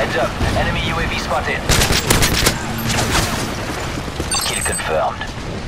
Heads up, enemy UAV spotted. Kill confirmed.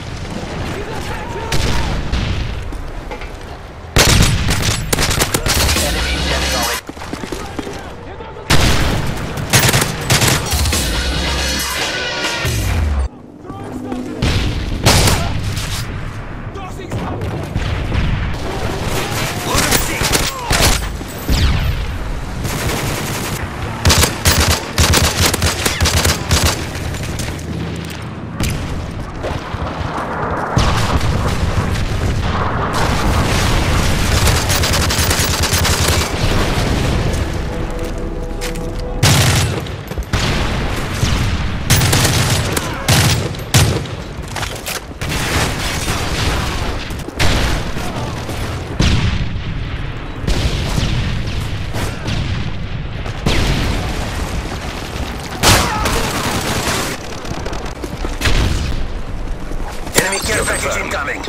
Care package incoming.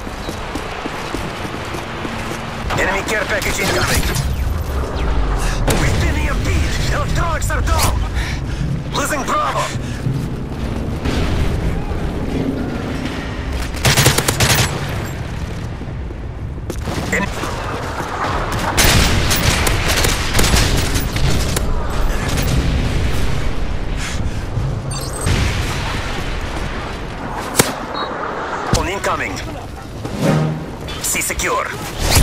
Enemy care package incoming. Thinning a beat. Electronics are down. Incoming. C secure.